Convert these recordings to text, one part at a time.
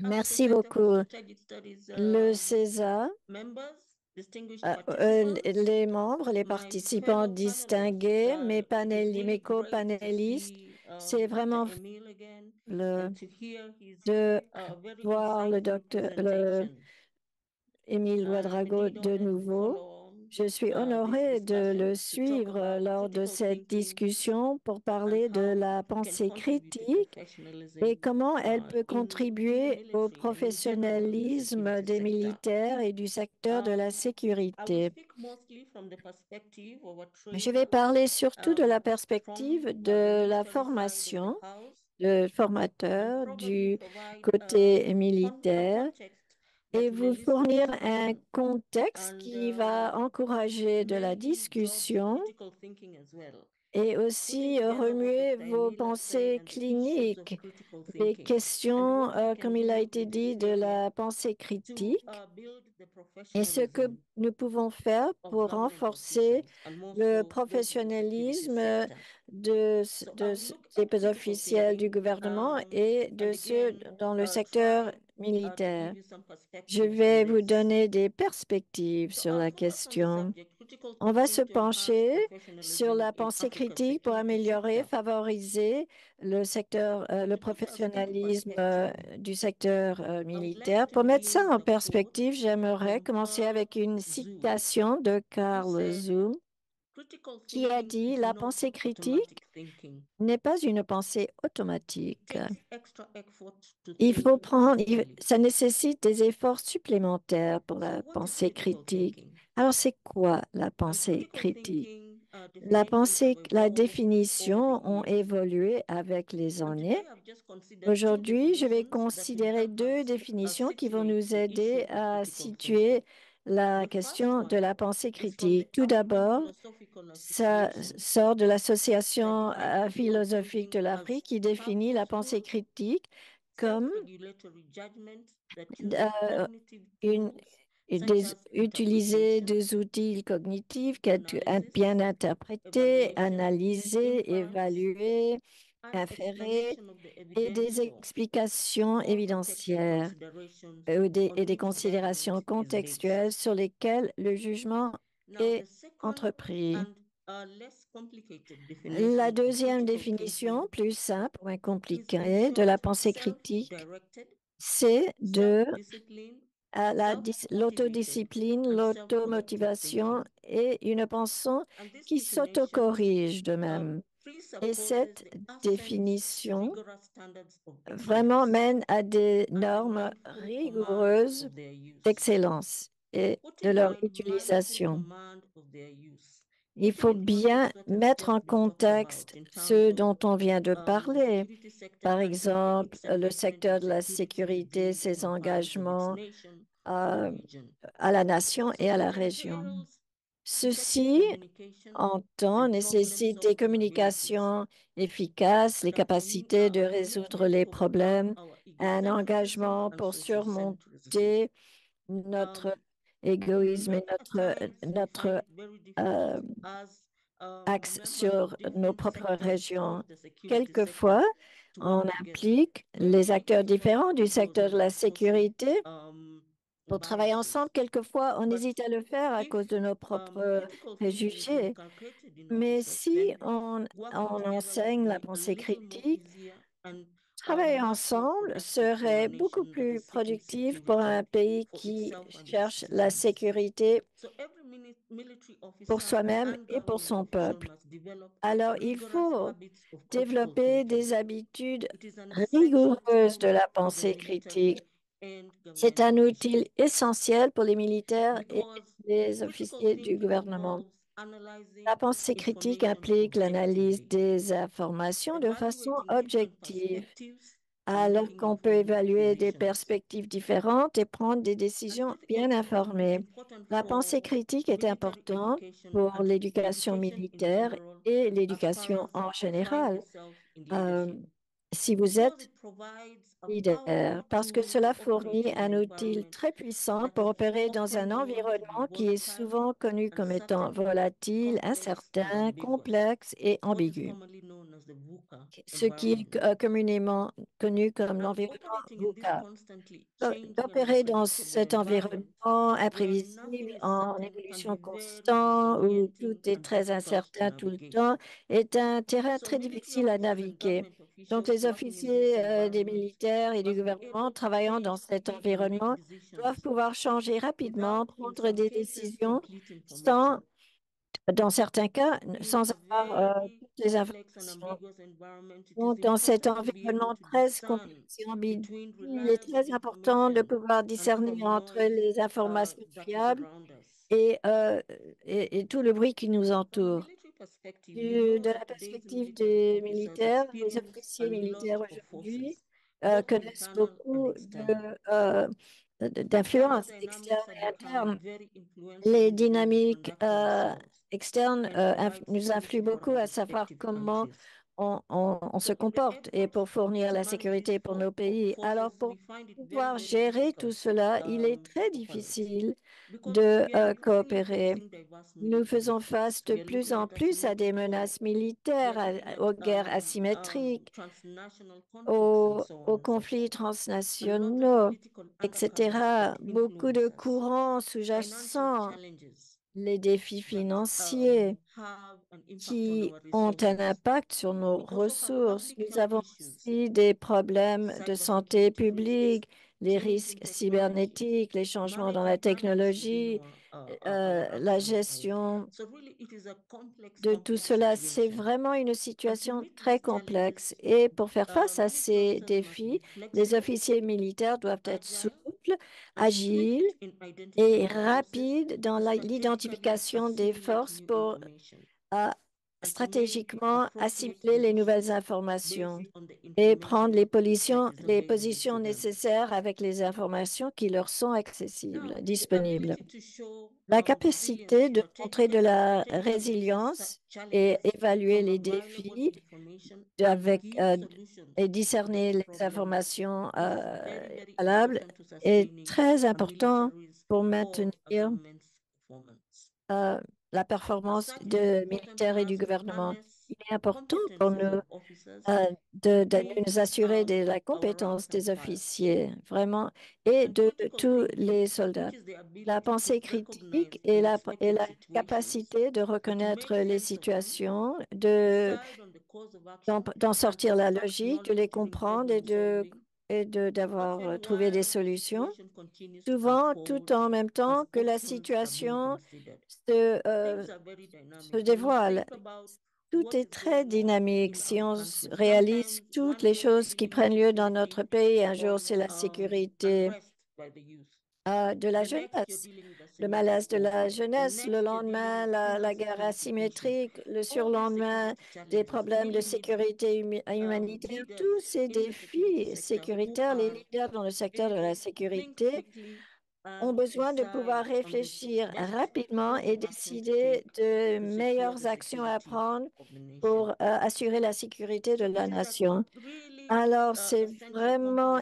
Merci beaucoup. Le um, CESA, distinguished euh, les membres, les participants distingués, uh, mes really mes co-panélistes, see c'est vraiment le- de uh, voir le docteur, le. Émile need de nouveau. Je suis uh, this honorée de le suivre lors de cette discussion pour parler de la pensée critique et comment elle uh, peut contribuer au professionnalisme des militaires et du secteur de la will sécurité. Je vais parler surtout de um, la perspective de la formation de formateurs du côté um, militaire et vous fournir un contexte qui va encourager de la discussion et aussi euh, remuer vos pensées cliniques, and questions, euh, comme il a été dit, de la pensée critique et ce que nous pouvons faire pour renforcer le professionnalisme de, de des officiels du gouvernement et de ceux dans le secteur militaire. some Je vais vous donner des perspectives sur la question. On va se pencher sur la pensée critique pour améliorer, favoriser le secteur, euh, le professionnalisme euh, du secteur euh, militaire. Pour mettre ça en perspective, j'aimerais commencer avec une citation de Carl Zoom qui a dit La pensée critique n'est pas une pensée automatique. Il faut prendre, ça nécessite des efforts supplémentaires pour la pensée critique. Alors, c'est quoi la pensée critique? uh, La pensée, la définition ont évolué avec les années. Aujourd'hui, je vais considérer deux us uh, définitions qui vont nous aider à situer. La question de la pensée critique. Tout d'abord, ça sort de l'Association euh, philosophique de l'Afrique qui définit la pensée critique comme euh, utiliser des outils cognitifs bien interprétés, analysés, évalués, the et des explications évidentiaires euh, des- et des considérations contextuelles sur lesquelles le jugement est entrepris. uh, La deuxième définition, plus simple, moins compliquée, de la pensée critique, c'est de la l'autodiscipline, l'automotivation et une pensée qui s'autocorrige uh, d'eux-mêmes. Et cette définition of vraiment mène à des normes rigoureuses d'excellence et de leur utilisation. Il faut bien mettre en contexte ce dont on vient de um, parler. Par exemple, le secteur de la sécurité, ses engagements euh, à la nation et à la région. Ceci, en temps, nécessite des communications efficaces, les capacités de résoudre les problèmes, un engagement pour surmonter notre égoïsme et notre, notre euh, axe sur nos propres régions. Quelquefois, on implique les acteurs différents du secteur de la sécurité pour travailler biases. ensemble. Quelquefois, on hésite à le faire à cause de nos um, propres préjugés. Mais si on, on enseigne la pensée critique, travailler ensemble serait beaucoup plus productif pour un pays qui cherche la sécurité pour soi-même et pour son peuple. Alors, il faut développer des habitudes rigoureuses de la pensée critique. C'est un outil essentiel pour les militaires et les officiers du gouvernement. La pensée critique implique l'analyse des informations de façon objective, alors qu'on peut évaluer des perspectives différentes et prendre des décisions bien informées. La pensée critique est importante pour l'éducation militaire et l'éducation en général. Euh. Si vous êtes leader, parce que cela fournit un outil très puissant pour opérer dans un environnement qui est souvent connu comme étant volatile, incertain, complexe et ambigu, ce qui est communément connu comme l'environnement VUCA. D'opérer dans cet environnement imprévisible, en évolution constante, où tout est très incertain tout le temps, est un terrain très difficile à naviguer. Donc, les officiers euh, des militaires et du gouvernement travaillant dans cet environnement doivent pouvoir changer rapidement, prendre des décisions sans, dans certains cas, sans avoir euh, toutes les informations. Donc, dans cet environnement très complexe et ambigu, between il est très important de pouvoir discerner entre les uh, informations fiables et, euh, et, et tout le bruit qui nous entoure. Du- de la perspective des militaires, les experience a officiers militaires aujourd'hui euh, connaissent beaucoup external. euh, d'influences externes et internes. Les dynamiques euh, externes euh, nous influent beaucoup à savoir comment. On, se comporte et pour fournir la sécurité pour nos pays. Alors, pour pouvoir gérer tout cela, il est très difficile de euh, coopérer. Nous faisons face de plus en plus à des menaces militaires, aux guerres asymétriques, aux, conflits transnationaux, etc. Beaucoup de courants sous-jacents, les défis financiers qui ont un impact sur nos ressources. Nous avons aussi des problèmes de santé publique, les risques cybernétiques, les changements dans la technologie, uh, uh, euh, la gestion de tout cela. C'est vraiment une situation très complexe. Et pour faire face à ces défis, les officiers militaires doivent être souples, agiles et rapides dans l'identification des forces pour information stratégiquement assimiler les nouvelles informations et prendre les positions, les nécessaires avec les informations qui leur sont accessibles, disponibles. La capacité de montrer de la résilience et évaluer les défis avec, euh, et discerner les informations is euh, est très important pour maintenir euh, la performance de militaires et du gouvernement. Il est important pour nous euh, de, nous assurer de la compétence des officiers, vraiment, et de tous les soldats. La pensée critique et la, capacité de reconnaître les situations, d'en, sortir la logique, de les comprendre et de, d'avoir euh, trouvé des solutions, souvent tout en même temps que la situation se, euh, se dévoile. Tout est très dynamique. Si on réalise toutes les choses qui prennent lieu dans notre pays, un jour c'est la sécurité euh, de la jeunesse, le malaise de la jeunesse, le lendemain, la, guerre asymétrique, le surlendemain, des problèmes de sécurité humi- um, humanitaire, tous ces défis sécuritaires, les leaders dans le secteur de la sécurité ont besoin de pouvoir réfléchir rapidement et décider de meilleures actions à prendre pour euh, assurer la sécurité de la nation. Alors, uh, c'est vraiment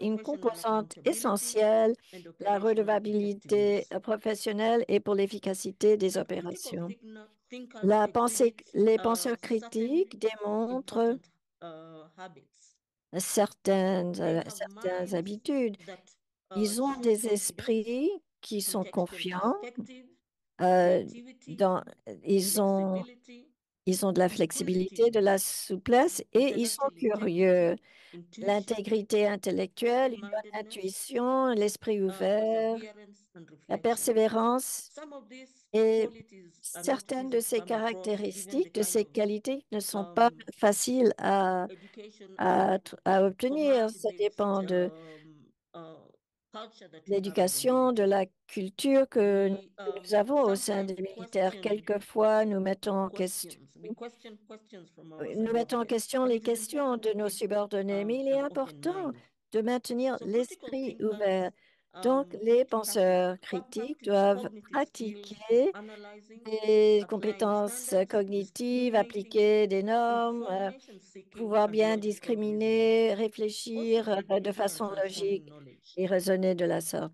une composante essentielle, la redevabilité euh, professionnelle et pour l'efficacité des opérations. La pensée, les uh, penseurs critiques démontrent uh, certaines, euh, certaines minds habitudes. Ils ont des esprits qui sont confiants, euh, dans, ils ont, ils ont de la flexibilité, de la souplesse et ils sont curieux. L'intégrité intellectuelle, une bonne intuition, l'esprit ouvert, la persévérance et certaines de ces caractéristiques, de ces qualités ne sont pas um, faciles à, à, à obtenir. Ça dépend de l'éducation, de la culture que, que nous avons au sein des militaires. Quelquefois, nous mettons en question, nous mettons en question les questions de nos subordonnés, um, mais il est important de maintenir l'esprit thinkers ouvert. Donc, um, les penseurs critiques doivent pratiquer des compétences cognitives, appliquer des normes, euh, pouvoir bien discriminer, réfléchir euh, de façon logique et raisonner de la sorte.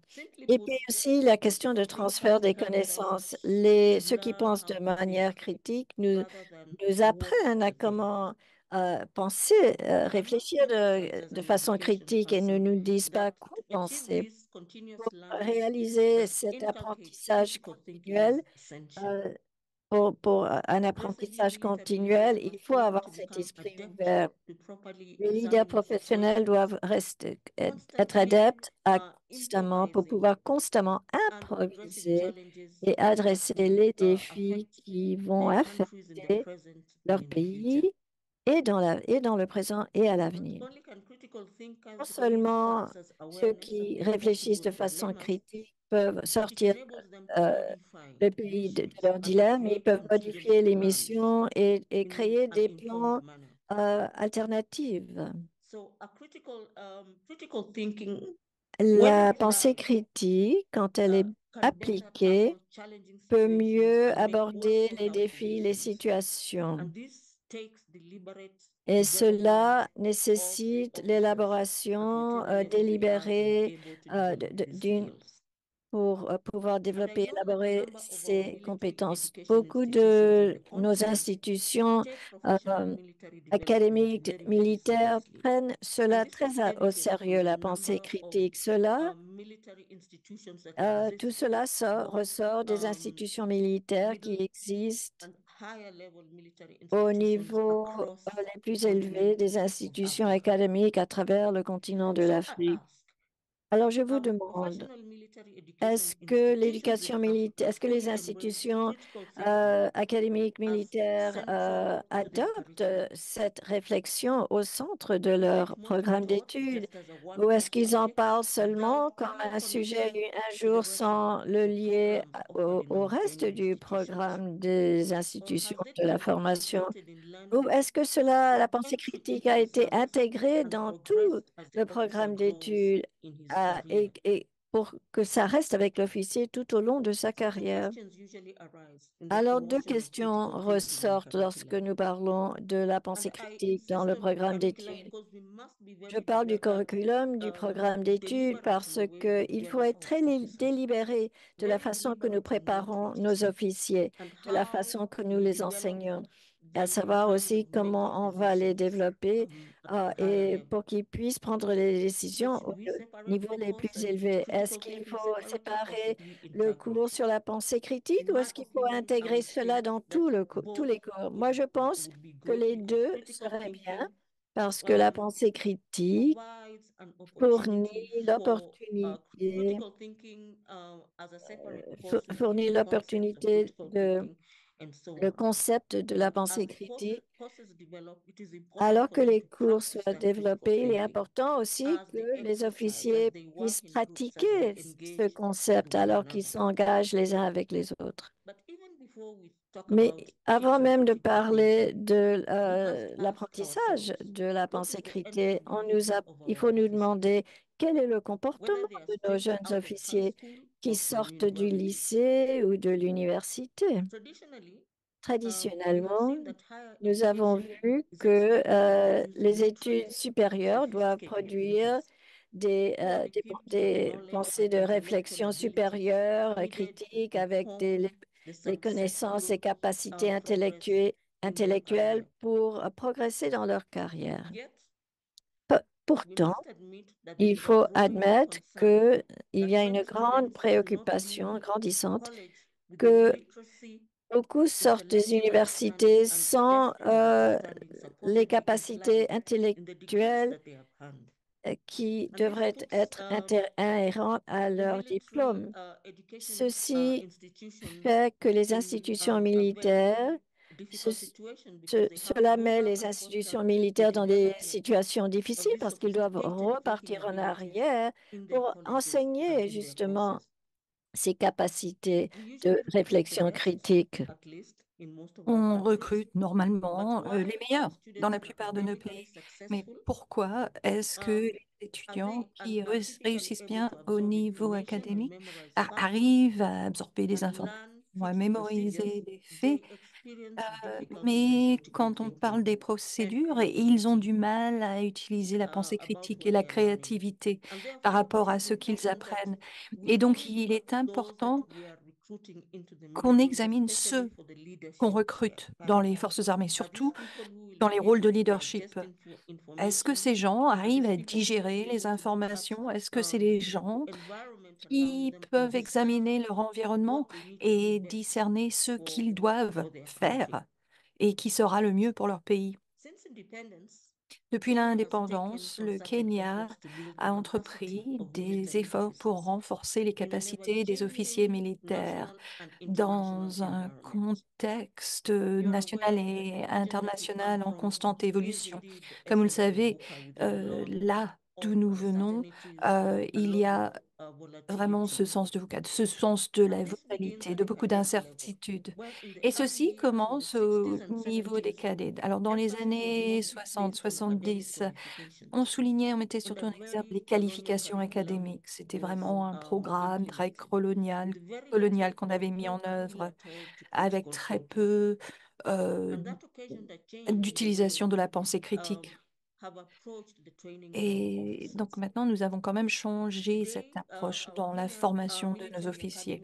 Et puis aussi la question de transfert des connaissances. Les, ceux qui pensent de manière critique nous, nous apprennent à comment euh, penser, euh, must réfléchir de, façon critique et ne nous disent pas quoi penser. Pour réaliser cet apprentissage continuel, euh, pour, pour un apprentissage continuel, il faut avoir cet esprit ouvert. Les leaders professionnels doivent rester, être adeptes à constamment pour pouvoir constamment improviser et adresser les défis qui vont affecter leur pays et dans, la, et dans le présent et à l'avenir. Non seulement ceux qui réfléchissent de façon critique peuvent sortir euh, le pays de, leur dilemme, ils peuvent modifier les missions et, créer des plans euh, alternatifs. So a critical um, critical thinking La pensée critique, quand elle est appliquée, peut mieux aborder les défis, les situations. Et cela nécessite l'élaboration at euh, délibérée euh, d'une pour euh, pouvoir développer, a élaborer ces compétences. Beaucoup de nos institutions euh, académiques, militaires prennent cela très à- au sérieux, la pensée critique. Cela, uh, euh, tout cela sort- ressort des um, institutions militaires qui existent au niveau euh, les plus élevés des institutions académiques à travers le continent de l'Afrique. Alors je vous have demande, est-ce que l'éducation militaire, est-ce que les institutions euh, académiques militaires euh, adoptent euh, cette réflexion au centre de leur programme d'études? ou est-ce qu'ils en parlent seulement comme un sujet un jour sans le lier au, reste du programme des institutions it de la formation? Ou est-ce que cela, la pensée critique a été intégrée dans tout le programme d'études career? et, et pour que ça reste avec l'officier tout au long de sa carrière? Alors, deux questions ressortent lorsque nous parlons de la pensée critique dans le programme d'études. Je parle du curriculum, du programme d'études, parce qu'il faut être très délibéré de la façon que nous préparons nos officiers, de la façon que nous les enseignons, à savoir aussi comment on va les développer ah, et pour qu'ils puissent prendre les décisions au niveau les plus élevés. Est-ce qu'il faut séparer le cours sur la pensée critique ou est-ce qu'il faut intégrer cela dans tous les cours? Moi, je pense que les deux seraient bien parce que la pensée critique fournit l'opportunité uh, euh, fournit l'opportunité de le on. concept de la pensée critique. Alors que les cours soient développés, il est important aussi que les officiers puissent pratiquer ce concept alors qu'ils s'engagent les uns avec les autres. Mais avant même de parler de euh, l'apprentissage de la pensée critique, on nous goal a, of il faut nous demander quel est le comportement de nos jeunes officiers qui sortent du lycée ou de l'université. Traditionnellement, nous avons vu que euh, les études supérieures doivent produire des, euh, pensées de réflexion supérieure, critiques, avec des, connaissances et capacités intellectuelles, pour euh, progresser dans leur carrière. Pourtant, il faut admettre qu'il y a une grande préoccupation grandissante que Beaucoup sortent des universités sans euh, les capacités intellectuelles euh, qui devraient être inhérentes à leur diplôme. uh, uh, Ceci institutions fait que les in institutions militaires, ce- difficult situation ce- because they have to cela go met back les institutions militaires dans des situations of difficiles parce qu'ils doivent repartir en arrière pour enseigner justement ces capacités We de usually recruit the réflexion best, critique. at least in most of our On countries. recrute But normalement euh, why les meilleurs dans students la plupart de nos pays? Mais pourquoi est-ce que um, les étudiants qui réussissent bien to au absorb niveau académique, memorize a- facts? arrivent à absorber des informations, à mémoriser des faits, euh, mais quand on parle des procédures, ils ont du mal à utiliser la uh, pensée critique et la créativité par rapport à ce qu'ils apprennent. Et donc, il est important qu'on examine ceux qu'on recrute dans les forces armées, surtout dans les rôles de leadership. Est-ce que ces gens arrivent à digérer les informations? Est-ce que c'est um, les gens qui peuvent examiner leur environnement et discerner ce qu'ils doivent faire et qui sera le mieux pour leur pays? Depuis l'indépendance, le Kenya a entrepris des efforts pour renforcer les capacités des officiers militaires dans un contexte national et international en constante évolution. Comme vous le savez, euh, là d'où nous venons, euh, il y a vraiment ce sens de ce sens de la at de beaucoup d'incertitudes. Et ceci commence au 60s and niveau des 70s, cadets. Alors, dans les années mostly 60, placed on academic 70, on soulignait, on mettait surtout en exergue les qualifications académiques. C'était vraiment un um, programme très colonial, colonial qu'on avait mis en œuvre avec très peu euh, d'utilisation de la pensée um, critique. Et donc maintenant, nous avons quand même changé cette approche dans la Kenyan uh, formation de nos officiers.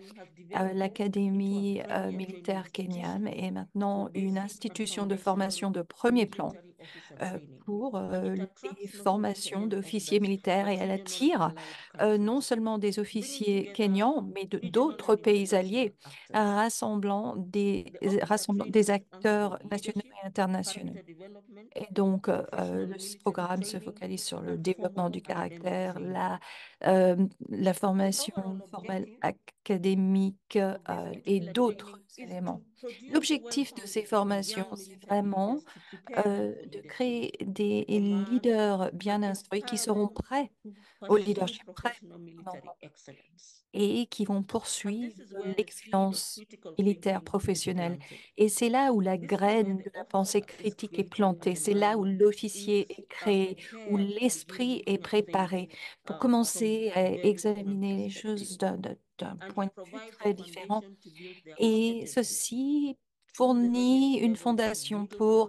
Euh, L'Académie euh, militaire kenyane est maintenant une institution de formation de premier plan pour it les formations d'officiers militaires et elle attire non seulement des officiers kenyans, mais d'autres pays alliés, rassemblant des, rassemblant des acteurs nationaux et internationaux. Et donc, le programme se focalise sur le développement du caractère, la, la formation formelle académique et d'autres éléments. L'objectif de ces formations, c'est vraiment euh, de créer des to command, leaders bien instruits qui seront prêts au leadership, prêts et qui vont poursuivre l'excellence militaire professionnelle. Et c'est là où la graine de la pensée critique est plantée. C'est là où l'officier is est créé, où l'esprit est préparé pour uh, commencer à examiner les choses d'un d'un- point de vue très différent. Et ceci fournit une fondation pour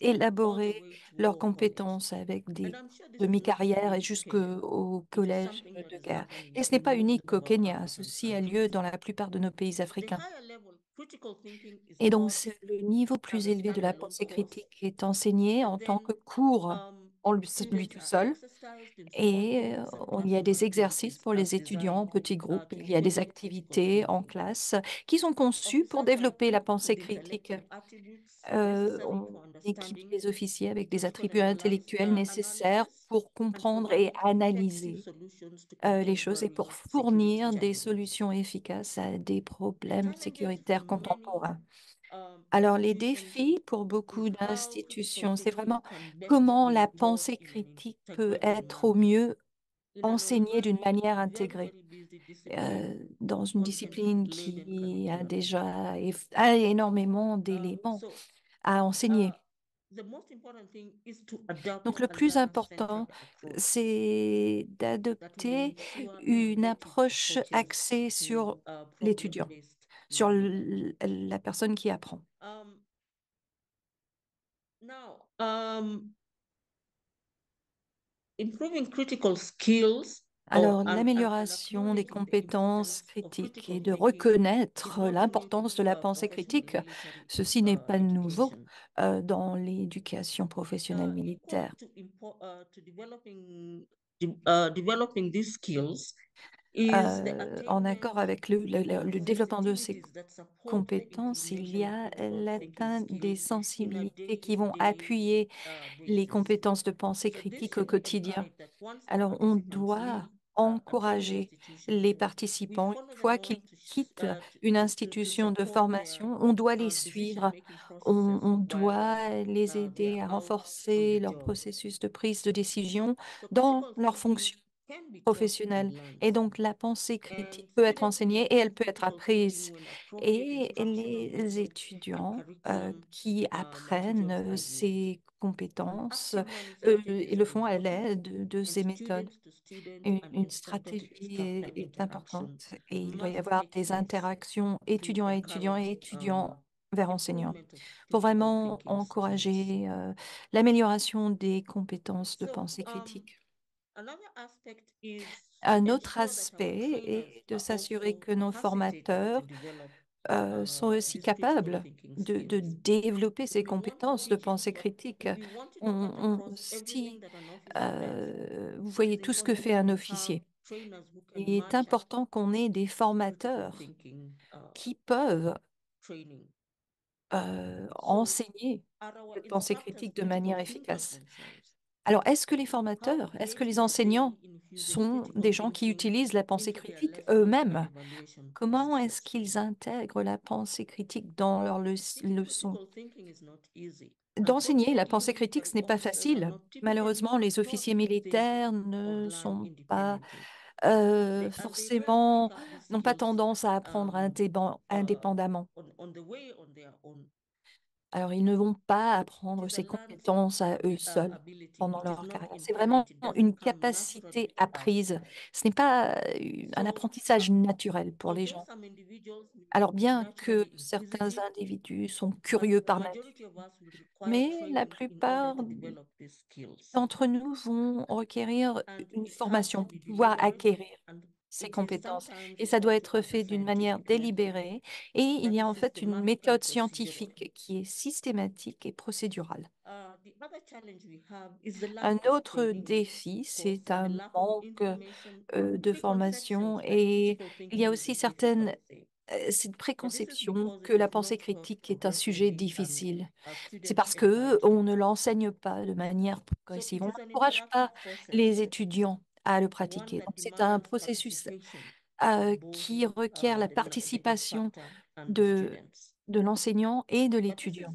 élaborer leurs compétences avec And des demi-carrières et jusqu'au collège de guerre. Et ce n'est in pas unique au Kenya, ceci a lieu dans la plupart de nos pays africains. Et donc, c'est le niveau plus élevé de la pensée critique qui est enseigné en tant que cours. um, lui, tout seul. Et euh, il y a des exercices pour les étudiants en petits groupes. Il y a des activités en classe qui sont conçues pour développer la pensée critique. Euh, on équipe les officiers avec des attributs intellectuels nécessaires pour comprendre et analyser euh, les choses et pour fournir des solutions efficaces à des problèmes sécuritaires contemporains. Alors, les défis pour beaucoup d'institutions, c'est vraiment comment la pensée critique peut être au mieux enseignée d'une manière intégrée euh, dans une discipline qui a déjà a énormément d'éléments à enseigner. adopt Donc, le plus important, c'est d'adopter une approche axée sur uh, l'étudiant, sur l- la personne qui apprend. Um, now, um, improving critical skills or Alors, l'amélioration des compétences critiques et de reconnaître l'importance de la pensée critique, ceci n'est uh, pas nouveau euh, dans l'éducation professionnelle Uh, militaire. Uh, uh, the Euh, en accord avec le, développement de ces compétences, il y a l'atteinte des sensibilités qui vont appuyer les compétences de pensée critique au quotidien. Alors, on doit encourager les participants, une fois qu'ils quittent une institution de formation, on doit les suivre, on, on doit les aider à renforcer leur processus de prise de décision dans critical leurs professionnelle. Et donc, la pensée critique peut être enseignée et elle peut être apprise. Et les étudiants euh, qui uh, apprennent euh, ces compétences euh, et le font à l'aide de, ces méthodes. Une, stratégie est, importante et il doit y avoir des interactions to étudiants à étudiants et étudiants um, vers enseignants pour vraiment encourager euh, l'amélioration des compétences de pensée um, critique. Un autre aspect est de s'assurer que nos formateurs euh, sont uh, aussi capables de, développer ces compétences de pensée critique. On- si euh, vous voyez tout ce que fait un officier, il est important qu'on ait des formateurs uh, qui peuvent euh, enseigner cette pensée critique de manière efficace. Alors, est-ce que les formateurs, est-ce que les enseignants sont des gens qui utilisent la pensée critique eux-mêmes? Comment est-ce qu'ils intègrent la pensée critique dans leurs leçons? D'enseigner la pensée critique, ce n'est pas facile. Malheureusement, les officiers militaires ne sont pas euh, forcément, n'ont pas tendance à apprendre indépen- indépendamment. Alors, ils ne vont pas apprendre ces compétences à eux seuls pendant leur carrière. C'est vraiment une capacité apprise. Ce n'est pas euh, un apprentissage naturel pour les gens. Alors, bien que certains individus sont curieux par nature, mais la plupart d'entre nous vont requérir une formation pour pouvoir acquérir is compétences. Et ça doit être fait d'une manière scientific method délibérée. Et il that y is a en fait une méthode procedural. scientifique qui est systématique et procédurale. Lack Un autre défi, c'est un manque euh, de formation that et il y a aussi certaines euh, cette préconception que la pensée critique est un sujet and difficile. C'est parce que on ne l'enseigne pas de manière progressive. On n'encourage pas les étudiants à le pratiquer. c'est un processus euh, qui requiert la participation de, de l'enseignant et de l'étudiant.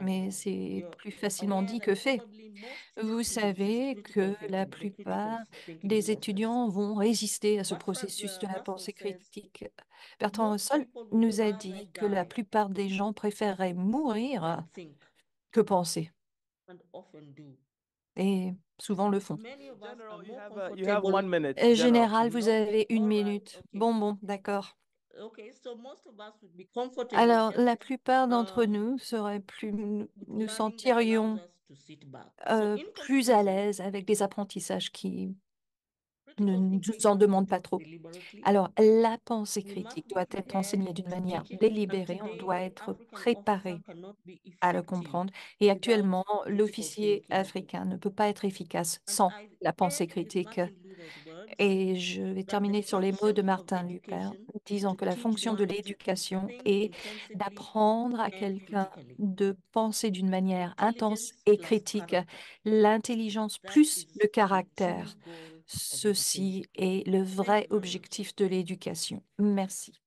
Mais c'est plus facilement dit que fait. Vous savez que la plupart des étudiants vont résister à ce processus de la pensée critique. Bertrand Russell nous a dit que la plupart des gens préféreraient mourir que penser. Et souvent le font. Euh. Général, vous avez une minute. Bon, bon, d'accord. Okay, so most of us would be comfortable Alors, la plupart d'entre um, nous seraient plus, nous sentirions euh, plus à l'aise avec des apprentissages qui ne nous en demandent pas trop. Alors, la pensée critique doit être enseignée d'une manière délibérée, on doit être préparé à le comprendre. Et actuellement, l'officier africain ne peut pas être efficace sans la pensée critique. Et je vais terminer sur les mots de Martin Luther, disant que la fonction de l'éducation est d'apprendre à quelqu'un de penser d'une manière intense et critique, l'intelligence plus le caractère. Ceci est le vrai objectif de l'éducation. Merci.